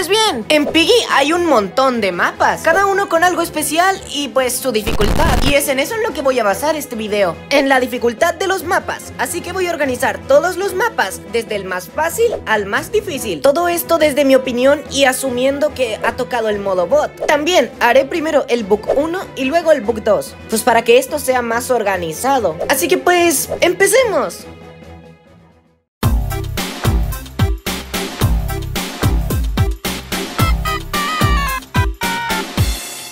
Pues bien, en Piggy hay un montón de mapas, cada uno con algo especial y pues su dificultad. Y es en eso en lo que voy a basar este video, en la dificultad de los mapas. Así que voy a organizar todos los mapas, desde el más fácil al más difícil. Todo esto desde mi opinión y asumiendo que ha tocado el modo bot. También haré primero el book 1 y luego el book 2, pues para que esto sea más organizado. Así que pues, empecemos.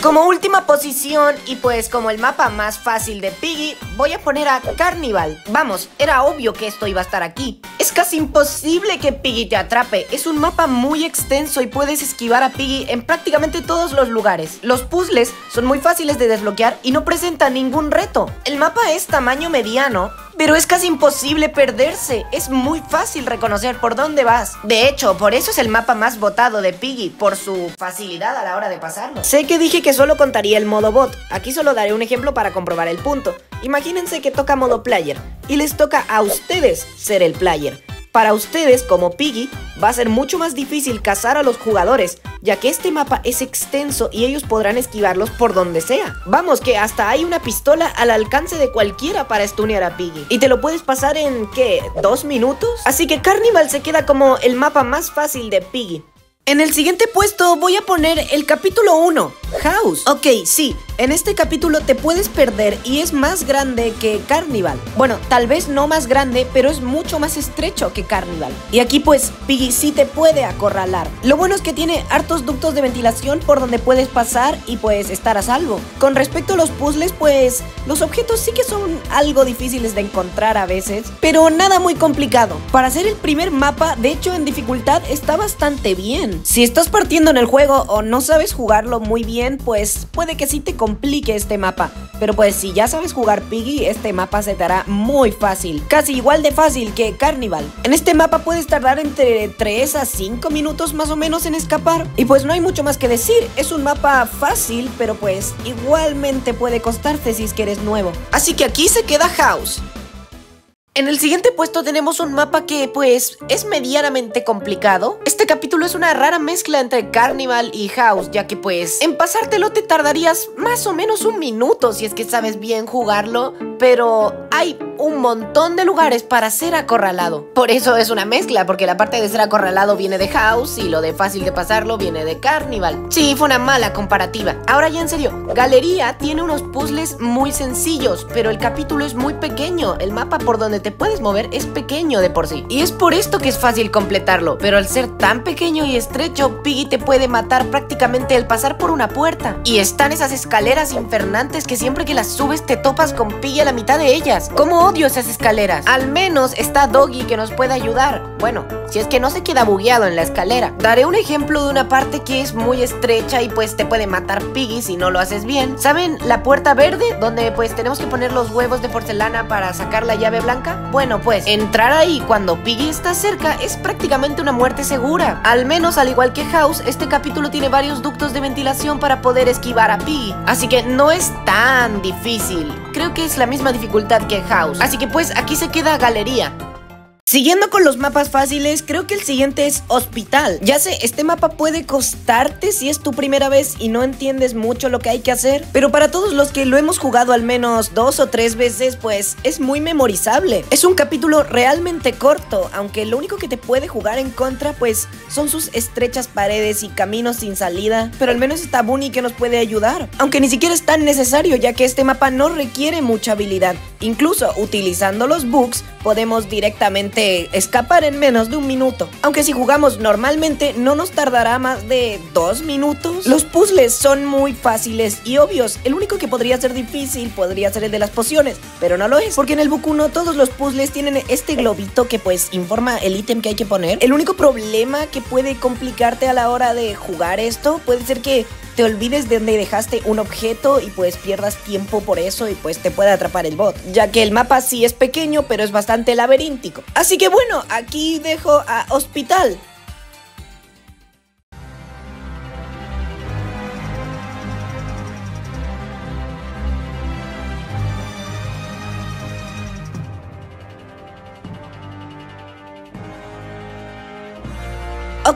Como última posición y pues como el mapa más fácil de Piggy, voy a poner a Carnival. Vamos, era obvio que esto iba a estar aquí. Es casi imposible que Piggy te atrape. Es un mapa muy extenso y puedes esquivar a Piggy en prácticamente todos los lugares. Los puzzles son muy fáciles de desbloquear y no presentan ningún reto. El mapa es tamaño mediano pero es casi imposible perderse, es muy fácil reconocer por dónde vas. De hecho, por eso es el mapa más votado de Piggy, por su facilidad a la hora de pasarlo. Sé que dije que solo contaría el modo bot, aquí solo daré un ejemplo para comprobar el punto. Imagínense que toca modo player, y les toca a ustedes ser el player. Para ustedes, como Piggy, va a ser mucho más difícil cazar a los jugadores, ya que este mapa es extenso y ellos podrán esquivarlos por donde sea. Vamos, que hasta hay una pistola al alcance de cualquiera para stunear a Piggy. Y te lo puedes pasar en, ¿qué? ¿Dos minutos? Así que Carnival se queda como el mapa más fácil de Piggy. En el siguiente puesto voy a poner el capítulo 1, House. Ok, sí, en este capítulo te puedes perder y es más grande que Carnival. Bueno, tal vez no más grande, pero es mucho más estrecho que Carnival. Y aquí pues Piggy sí te puede acorralar. Lo bueno es que tiene hartos ductos de ventilación por donde puedes pasar y pues estar a salvo. Con respecto a los puzzles, pues los objetos sí que son algo difíciles de encontrar a veces, pero nada muy complicado. Para hacer el primer mapa, de hecho en dificultad está bastante bien. Si estás partiendo en el juego o no sabes jugarlo muy bien, pues puede que sí te complique este mapa. Pero pues si ya sabes jugar Piggy, este mapa se te hará muy fácil. Casi igual de fácil que Carnival. En este mapa puedes tardar entre 3 a 5 minutos más o menos en escapar. Y pues no hay mucho más que decir. Es un mapa fácil, pero pues igualmente puede costarte si es que eres nuevo. Así que aquí se queda House. En el siguiente puesto tenemos un mapa que, pues, es medianamente complicado. Este capítulo es una rara mezcla entre Carnival y House, ya que, pues, en pasártelo te tardarías más o menos un minuto si es que sabes bien jugarlo, pero hay un montón de lugares para ser acorralado. Por eso es una mezcla, porque la parte de ser acorralado viene de House y lo de fácil de pasarlo viene de Carnival. Sí, fue una mala comparativa. Ahora ya en serio, Galería tiene unos puzzles muy sencillos, pero el capítulo es muy pequeño. El mapa por donde te puedes mover es pequeño de por sí. Y es por esto que es fácil completarlo, pero al ser tan pequeño y estrecho, Piggy te puede matar prácticamente al pasar por una puerta. Y están esas escaleras infernantes que siempre que las subes te topas con Piggy a la mitad de ellas. ¿Cómo odio esas escaleras? Al menos está Doggy que nos puede ayudar. Bueno, si es que no se queda bugueado en la escalera. Daré un ejemplo de una parte que es muy estrecha y pues te puede matar Piggy si no lo haces bien. ¿Saben la puerta verde? Donde pues tenemos que poner los huevos de porcelana para sacar la llave blanca. Bueno, pues entrar ahí cuando Piggy está cerca es prácticamente una muerte segura. Al menos al igual que House, este capítulo tiene varios ductos de ventilación para poder esquivar a Piggy. Así que no es tan difícil. Creo que es la misma dificultad que House. Así que pues aquí se queda Galería. Siguiendo con los mapas fáciles, creo que el siguiente es Hospital. Ya sé, este mapa puede costarte si es tu primera vez y no entiendes mucho lo que hay que hacer, pero para todos los que lo hemos jugado al menos dos o tres veces, pues es muy memorizable. Es un capítulo realmente corto, aunque lo único que te puede jugar en contra, pues son sus estrechas paredes y caminos sin salida, pero al menos está Bunny que nos puede ayudar, aunque ni siquiera es tan necesario ya que este mapa no requiere mucha habilidad. Incluso utilizando los bugs podemos directamente escapar en menos de un minuto. Aunque si jugamos normalmente no nos tardará más de dos minutos. Los puzzles son muy fáciles y obvios. El único que podría ser difícil podría ser el de las pociones, pero no lo es. Porque en el 1 todos los puzzles tienen este globito que pues informa el ítem que hay que poner. El único problema que puede complicarte a la hora de jugar esto puede ser que te olvides de dónde dejaste un objeto y pues pierdas tiempo por eso y pues te puede atrapar el bot, ya que el mapa sí es pequeño pero es bastante laberíntico. Así que bueno, aquí dejo a Hospital.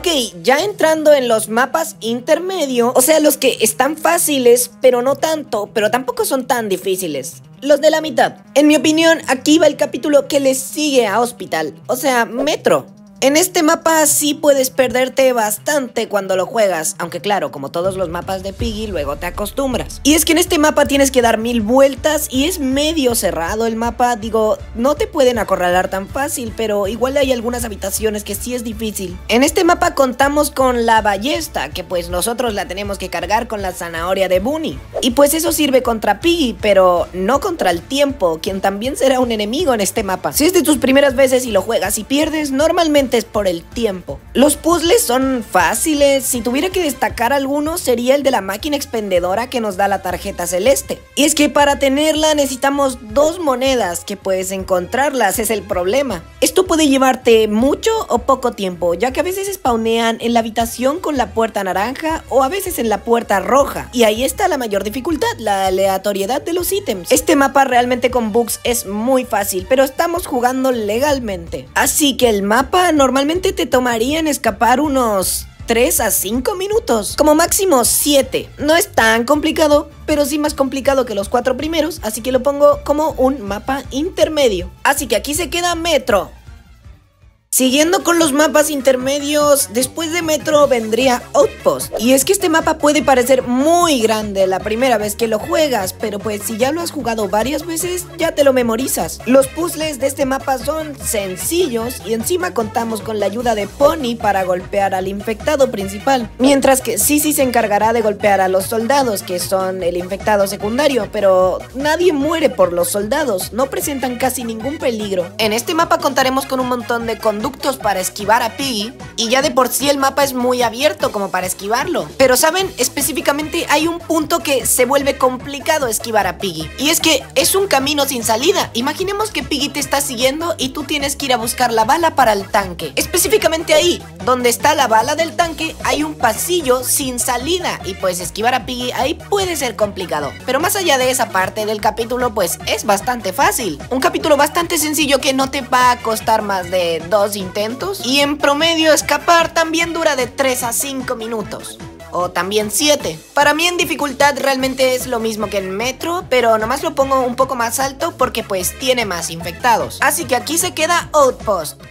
Ok, ya entrando en los mapas intermedio, o sea, los que están fáciles, pero no tanto, pero tampoco son tan difíciles. Los de la mitad. En mi opinión, aquí va el capítulo que le sigue a Hospital, o sea, Metro. En este mapa sí puedes perderte bastante cuando lo juegas, aunque claro, como todos los mapas de Piggy, luego te acostumbras. Y es que en este mapa tienes que dar mil vueltas y es medio cerrado el mapa, digo, no te pueden acorralar tan fácil, pero igual hay algunas habitaciones que sí es difícil. En este mapa contamos con la ballesta, que pues nosotros la tenemos que cargar con la zanahoria de Bunny. Y pues eso sirve contra Piggy, pero no contra el tiempo, quien también será un enemigo en este mapa. Si es de tus primeras veces y lo juegas y pierdes, normalmente por el tiempo. Los puzzles son fáciles, si tuviera que destacar alguno sería el de la máquina expendedora que nos da la tarjeta celeste. Y es que para tenerla necesitamos dos monedas, que puedes encontrarlas es el problema. Esto puede llevarte mucho o poco tiempo, ya que a veces spawnean en la habitación con la puerta naranja o a veces en la puerta roja. Y ahí está la mayor dificultad, la aleatoriedad de los ítems. Este mapa realmente con bugs es muy fácil, pero estamos jugando legalmente. Así que el mapa no normalmente te tomarían escapar unos 3 a 5 minutos. Como máximo 7. No es tan complicado, pero sí más complicado que los cuatro primeros, así que lo pongo como un mapa intermedio. Así que aquí se queda Metro. Siguiendo con los mapas intermedios, después de Metro vendría Outpost. Y es que este mapa puede parecer muy grande la primera vez que lo juegas, pero pues si ya lo has jugado varias veces, ya te lo memorizas. Los puzzles de este mapa son sencillos y encima contamos con la ayuda de Pony para golpear al infectado principal. Mientras que Sisi se encargará de golpear a los soldados, que son el infectado secundario, pero nadie muere por los soldados, no presentan casi ningún peligro. En este mapa contaremos con un montón de para esquivar a Piggy y ya de por sí el mapa es muy abierto como para esquivarlo. Pero saben, específicamente hay un punto que se vuelve complicado esquivar a Piggy y es que es un camino sin salida. Imaginemos que Piggy te está siguiendo y tú tienes que ir a buscar la bala para el tanque. Específicamente ahí, donde está la bala del tanque, hay un pasillo sin salida y pues esquivar a Piggy ahí puede ser complicado. Pero más allá de esa parte del capítulo, pues es bastante fácil. Un capítulo bastante sencillo que no te va a costar más de dos intentos y en promedio escapar también dura de 3 a 5 minutos. O también 7. Para mí en dificultad realmente es lo mismo que en Metro, pero nomás lo pongo un poco más alto porque pues tiene más infectados. Así que aquí se queda Outpost.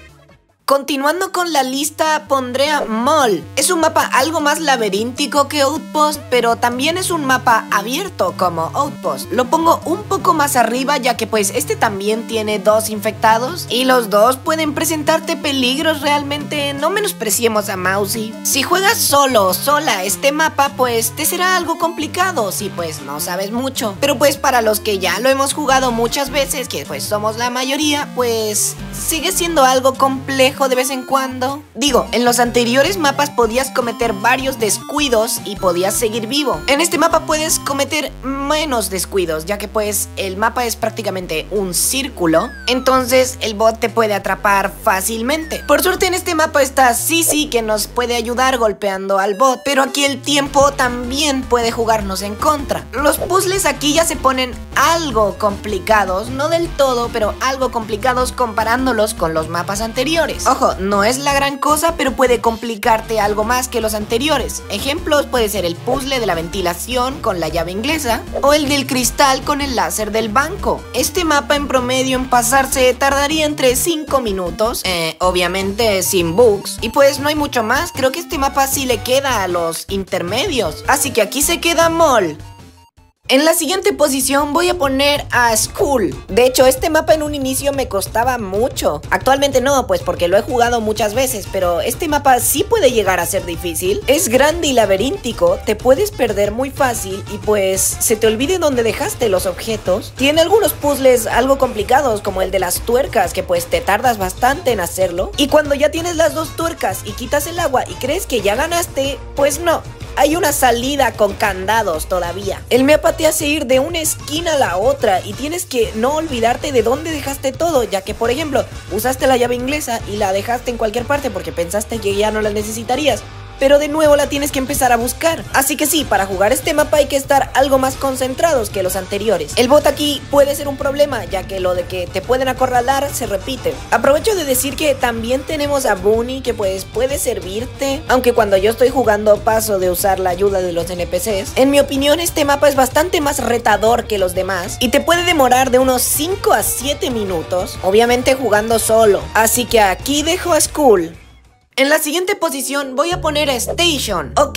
Continuando con la lista pondré a Mall. Es un mapa algo más laberíntico que Outpost, pero también es un mapa abierto como Outpost. Lo pongo un poco más arriba ya que pues este también tiene dos infectados y los dos pueden presentarte peligros realmente. No menospreciemos a Mousy. Si juegas solo o sola este mapa pues te será algo complicado si pues no sabes mucho. Pero pues para los que ya lo hemos jugado muchas veces, que pues somos la mayoría, pues sigue siendo algo complejo de vez en cuando. Digo, en los anteriores mapas podías cometer varios descuidos y podías seguir vivo. En este mapa puedes cometer menos descuidos, ya que pues el mapa es prácticamente un círculo, entonces el bot te puede atrapar fácilmente. Por suerte en este mapa está Sisi que nos puede ayudar golpeando al bot, pero aquí el tiempo también puede jugarnos en contra. Los puzzles aquí ya se ponen algo complicados, no del todo, pero algo complicados comparándolos con los mapas anteriores. Ojo, no es la gran cosa, pero puede complicarte algo más que los anteriores. Ejemplos puede ser el puzzle de la ventilación con la llave inglesa o el del cristal con el láser del banco. Este mapa en promedio en pasarse tardaría entre 5 minutos, eh, obviamente sin bugs. Y pues no hay mucho más, creo que este mapa sí le queda a los intermedios. Así que aquí se queda Mall. En la siguiente posición voy a poner a School. De hecho, este mapa en un inicio me costaba mucho. Actualmente no, pues porque lo he jugado muchas veces, pero este mapa sí puede llegar a ser difícil. Es grande y laberíntico, te puedes perder muy fácil y pues se te olvide dónde dejaste los objetos. Tiene algunos puzzles algo complicados como el de las tuercas, que pues te tardas bastante en hacerlo. Y cuando ya tienes las dos tuercas y quitas el agua y crees que ya ganaste, pues no, hay una salida con candados todavía. El mapa te hace ir de una esquina a la otra y tienes que no olvidarte de dónde dejaste todo, ya que por ejemplo, usaste la llave inglesa y la dejaste en cualquier parte porque pensaste que ya no la necesitarías. Pero de nuevo la tienes que empezar a buscar. Así que sí, para jugar este mapa hay que estar algo más concentrados que los anteriores. El bot aquí puede ser un problema, ya que lo de que te pueden acorralar se repite. Aprovecho de decir que también tenemos a Bunny que pues puede servirte, aunque cuando yo estoy jugando paso de usar la ayuda de los NPCs. En mi opinión este mapa es bastante más retador que los demás y te puede demorar de unos 5 a 7 minutos, obviamente jugando solo. Así que aquí dejo a School. En la siguiente posición voy a poner a Station. Ok,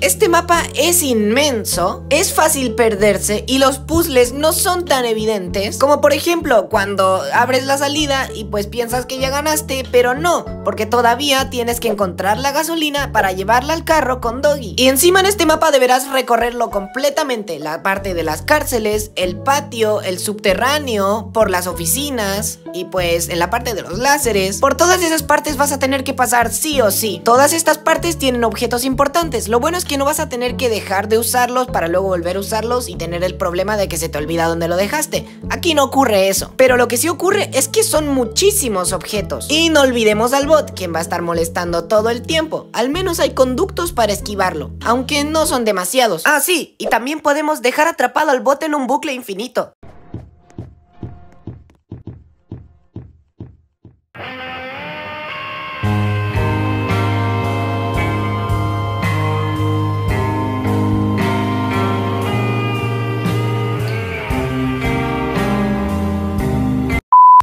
este mapa es inmenso, es fácil perderse y los puzzles no son tan evidentes como por ejemplo cuando abres la salida y pues piensas que ya ganaste, pero no, porque todavía tienes que encontrar la gasolina para llevarla al carro con Doggy. Y encima en este mapa deberás recorrerlo completamente, la parte de las cárceles, el patio, el subterráneo, por las oficinas y pues en la parte de los láseres. Por todas esas partes vas a tener que pasar sí o sí. Todas estas partes tienen objetos importantes, lo bueno es que no vas a tener que dejar de usarlos para luego volver a usarlos y tener el problema de que se te olvida dónde lo dejaste. Aquí no ocurre eso. Pero lo que sí ocurre es que son muchísimos objetos. Y no olvidemos al bot, quien va a estar molestando todo el tiempo. Al menos hay conductos para esquivarlo, aunque no son demasiados. Ah, sí, y también podemos dejar atrapado al bot en un bucle infinito.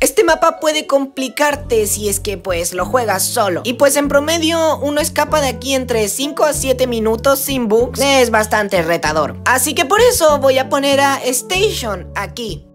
Este mapa puede complicarte si es que pues lo juegas solo. Y pues en promedio uno escapa de aquí entre 5 a 7 minutos sin bugs. Es bastante retador. Así que por eso voy a poner a Station aquí.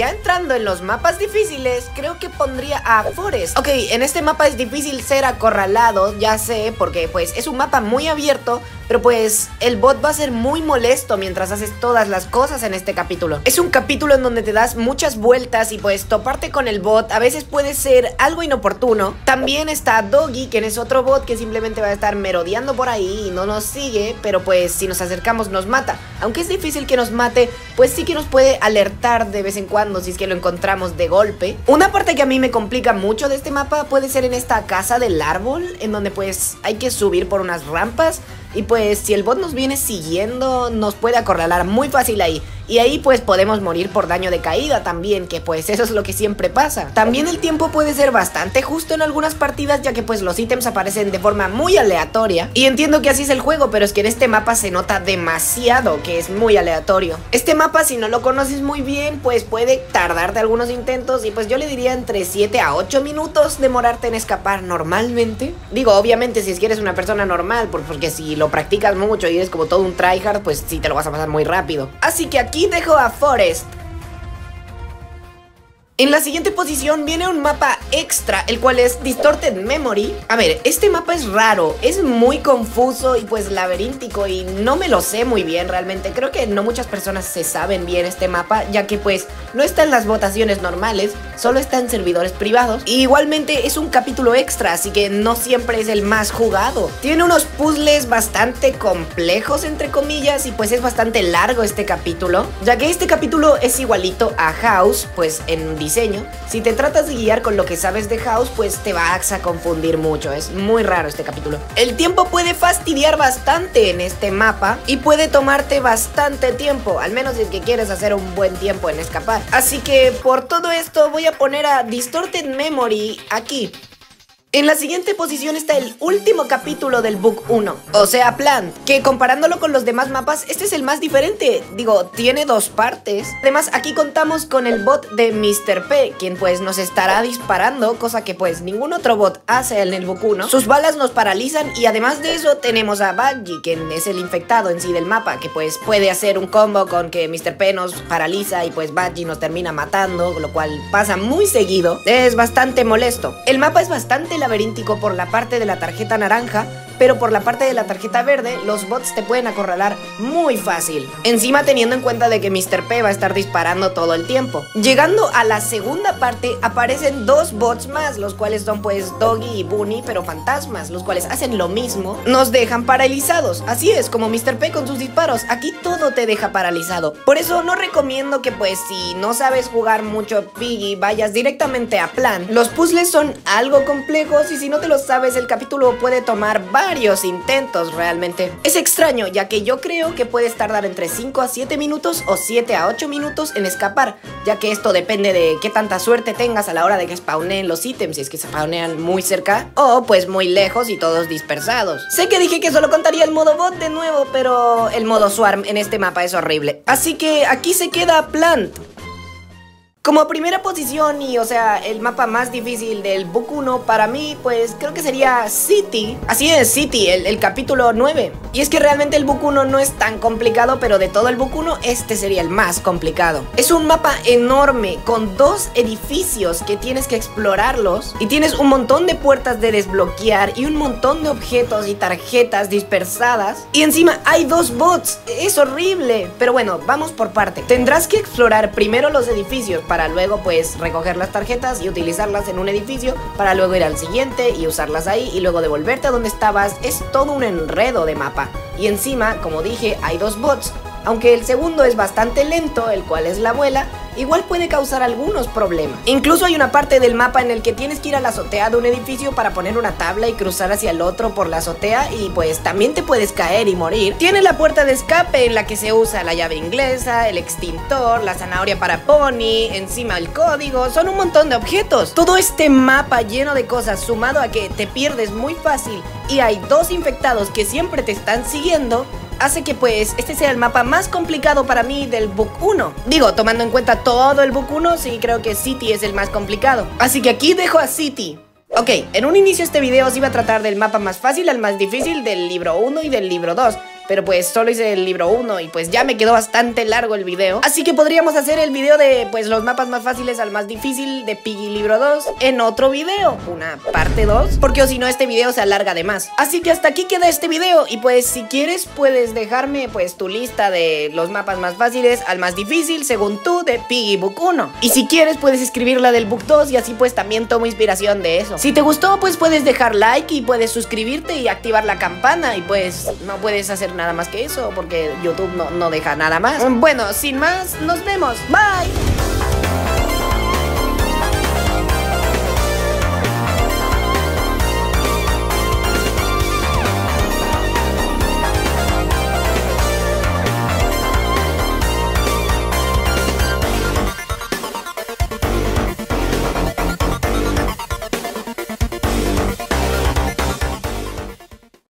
Ya entrando en los mapas difíciles, creo que pondría a Forest. Ok, en este mapa es difícil ser acorralado, ya sé, porque pues es un mapa muy abierto, pero pues el bot va a ser muy molesto mientras haces todas las cosas en este capítulo. Es un capítulo en donde te das muchas vueltas y pues toparte con el bot a veces puede ser algo inoportuno. También está Doggy, quien es otro bot que simplemente va a estar merodeando por ahí y no nos sigue, pero pues si nos acercamos nos mata. Aunque es difícil que nos mate, pues sí que nos puede alertar de vez en cuando si es que lo encontramos de golpe. Una parte que a mí me complica mucho de este mapa puede ser en esta casa del árbol, en donde pues hay que subir por unas rampas y pues si el bot nos viene siguiendo, nos puede acorralar muy fácil ahí. Y ahí pues podemos morir por daño de caída también, que pues eso es lo que siempre pasa. También el tiempo puede ser bastante justo en algunas partidas, ya que pues los ítems aparecen de forma muy aleatoria. Y entiendo que así es el juego, pero es que en este mapa se nota demasiado que es muy aleatorio. Este mapa si no lo conoces muy bien, pues puede tardarte algunos intentos y pues yo le diría entre 7 a 8 minutos demorarte en escapar normalmente. Digo, obviamente si es que eres una persona normal, porque si lo practicas mucho y eres como todo un tryhard, pues sí te lo vas a pasar muy rápido. Así que aquí dejo a Forest en la siguiente posición viene un mapa extra, el cual es Distorted Memory. A ver, este mapa es raro, es muy confuso y pues laberíntico y no me lo sé muy bien realmente. Creo que no muchas personas se saben bien este mapa, ya que pues no está en las votaciones normales, solo está en servidores privados. Y igualmente es un capítulo extra, así que no siempre es el más jugado. Tiene unos puzzles bastante complejos, entre comillas, y pues es bastante largo este capítulo, ya que este capítulo es igualito a House, pues en si te tratas de guiar con lo que sabes de House, pues te vas a confundir mucho. Es muy raro este capítulo. El tiempo puede fastidiar bastante en este mapa y puede tomarte bastante tiempo, al menos si es que quieres hacer un buen tiempo en escapar. Así que por todo esto voy a poner a Distorted Memory aquí. En la siguiente posición está el último capítulo del Book 1, o sea, Plant, que comparándolo con los demás mapas, este es el más diferente. Digo, tiene dos partes. Además, aquí contamos con el bot de Mr. P, quien pues nos estará disparando, cosa que pues ningún otro bot hace en el Book 1. Sus balas nos paralizan y además de eso tenemos a Badgie, quien es el infectado en sí del mapa, que pues puede hacer un combo con que Mr. P nos paraliza y pues Badgie nos termina matando, lo cual pasa muy seguido. Es bastante molesto. El mapa es bastante laberíntico por la parte de la tarjeta naranja, pero por la parte de la tarjeta verde, los bots te pueden acorralar muy fácil. Encima teniendo en cuenta de que Mr. P va a estar disparando todo el tiempo. Llegando a la segunda parte, aparecen dos bots más, los cuales son pues Doggy y Bunny, pero fantasmas, los cuales hacen lo mismo, nos dejan paralizados. Así es, como Mr. P con sus disparos, aquí todo te deja paralizado. Por eso no recomiendo que pues si no sabes jugar mucho Piggy, vayas directamente a plan. Los puzzles son algo complejos y si no te lo sabes, el capítulo puede tomar varios intentos realmente. Es extraño, ya que yo creo que puedes tardar entre 5 a 7 minutos o 7 a 8 minutos en escapar, ya que esto depende de qué tanta suerte tengas a la hora de que spawneen los ítems, si es que se spawnean muy cerca o pues muy lejos y todos dispersados. Sé que dije que solo contaría el modo bot de nuevo, pero el modo swarm en este mapa es horrible. Así que aquí se queda Plant. Como primera posición y, o sea, el mapa más difícil del Book 1 para mí, pues creo que sería City. Así es, City, el, capítulo 9. Y es que realmente el Book 1 no es tan complicado, pero de todo el Book 1, este sería el más complicado. Es un mapa enorme, con dos edificios que tienes que explorarlos. Y tienes un montón de puertas de desbloquear y un montón de objetos y tarjetas dispersadas. Y encima hay dos bots, es horrible. Pero bueno, vamos por parte. Tendrás que explorar primero los edificios para luego pues recoger las tarjetas y utilizarlas en un edificio para luego ir al siguiente y usarlas ahí y luego devolverte a donde estabas. Es todo un enredo de mapa. Y encima, como dije, hay dos bots. Aunque el segundo es bastante lento, el cual es la abuela, igual puede causar algunos problemas. Incluso hay una parte del mapa en el que tienes que ir a la azotea de un edificio para poner una tabla y cruzar hacia el otro por la azotea y pues también te puedes caer y morir. Tiene la puerta de escape en la que se usa la llave inglesa, el extintor, la zanahoria para pony, encima el código, son un montón de objetos. Todo este mapa lleno de cosas sumado a que te pierdes muy fácil y hay dos infectados que siempre te están siguiendo, hace que pues este sea el mapa más complicado para mí del Book 1. Digo, tomando en cuenta todo el Book 1, sí creo que City es el más complicado. Así que aquí dejo a City. Ok, en un inicio este video os iba a tratar del mapa más fácil al más difícil del libro 1 y del libro 2 pero pues solo hice el libro 1 y pues ya me quedó bastante largo el video. Así que podríamos hacer el video de pues los mapas más fáciles al más difícil de Piggy libro 2 en otro video, una parte 2, porque o si no este video se alarga de más. Así que hasta aquí queda este video y pues si quieres puedes dejarme pues tu lista de los mapas más fáciles al más difícil según tú de Piggy Book 1. Y si quieres puedes escribir la del Book 2 y así pues también tomo inspiración de eso. Si te gustó pues puedes dejar like y puedes suscribirte y activar la campana y pues no puedes hacer nada nada más que eso, porque YouTube no, no deja nada más. Bueno, sin más, nos vemos. Bye.